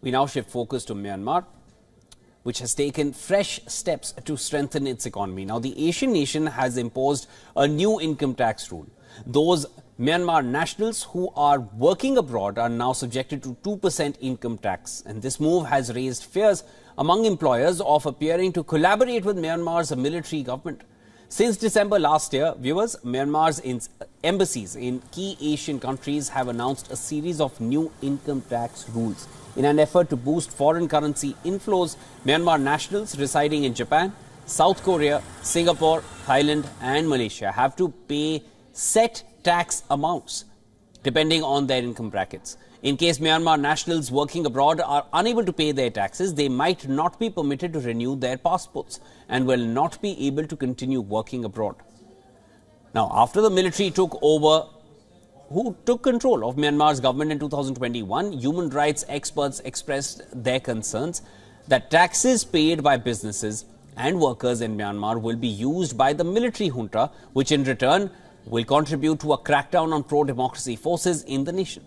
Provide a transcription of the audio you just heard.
We now shift focus to Myanmar which has taken fresh steps to strengthen its economy. Now, the Asian nation has imposed a new income tax rule. Those Myanmar nationals who are working abroad are now subjected to 2% income tax. And this move has raised fears among employers of appearing to collaborate with Myanmar's military government. Since December last year, viewers, Myanmar's embassies in key Asian countries have announced a series of new income tax rules. In an effort to boost foreign currency inflows, Myanmar nationals residing in Japan, South Korea, Singapore, Thailand, and Malaysia have to pay set tax amounts depending on their income brackets. In case Myanmar nationals working abroad are unable to pay their taxes, they might not be permitted to renew their passports and will not be able to continue working abroad. Now, after the military took over who took control of Myanmar's government in 2021, human rights experts expressed their concerns that taxes paid by businesses and workers in Myanmar will be used by the military junta, which in return will contribute to a crackdown on pro democracy forces in the nation.